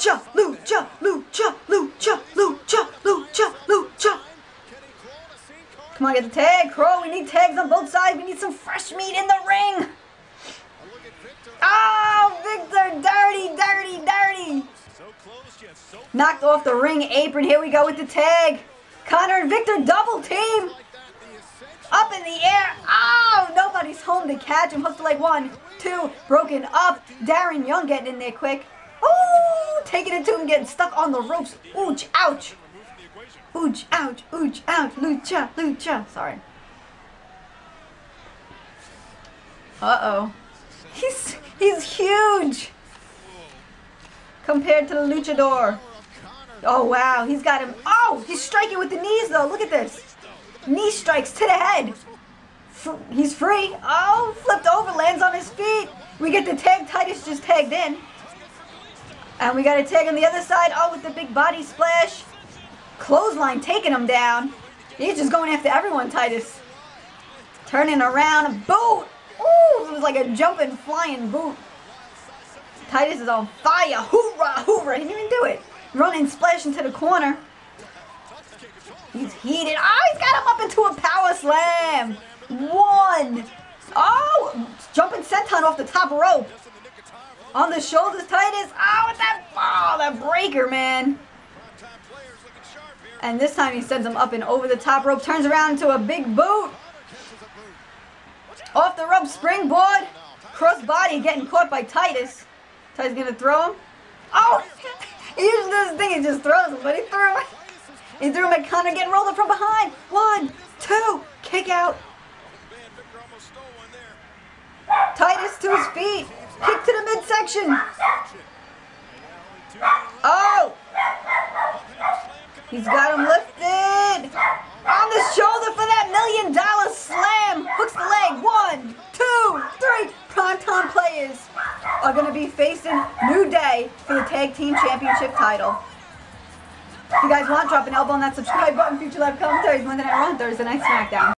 lucha, lucha, lucha, lucha, lucha, lucha, lucha. Come on, get the tag, Crow. We need tags on both sides. We need some fresh meat in the ring. Oh, Viktor, dirty, dirty, dirty. Knocked off the ring apron. Here we go with the tag. Konnor and Viktor double team. Up in the air. Oh, nobody's home to catch him. Hooks to like one, two, broken up. Darren Young getting in there quick. Taking it to him, getting stuck on the ropes. Ouch, ouch. Ouch, ouch, ouch, ouch. Lucha, lucha. Sorry. Uh-oh. He's, he's huge compared to the luchador. Oh, wow. He's got him. Oh, he's striking with the knees, though. Look at this. Knee strikes to the head. He's free. Oh, flipped over, lands on his feet. We get the tag. Titus just tagged in. And we got a tag on the other side. Oh, with the big body splash. Clothesline taking him down. He's just going after everyone, Titus. Turning around. Boot. Ooh, it was like a jumping, flying boot. Titus is on fire. Hoorah, hoorah. He didn't even do it. Running, splash into the corner. He's heated. Oh, he's got him up into a power slam. One. Oh, jumping senton off the top rope. On the shoulders, Titus. Oh, with that, oh, that breaker, man. And this time he sends him up and over the top rope. Turns around into a big boot. Off the rope, springboard. Cross body getting caught by Titus. Titus gonna throw him. Oh, he usually does thing. He just throws him, but he threw him. He threw him at Konnor getting rolled up from behind. One, two, kick out. To his feet. Kick to the midsection. Oh! He's got him lifted. On the shoulder for that million dollar slam. Hooks the leg. One, two, three. Primetime players are going to be facing New Day for the Tag Team Championship title. If you guys want, drop an elbow on that subscribe button. Future live commentaries Monday Night Raw Thursday Night SmackDown.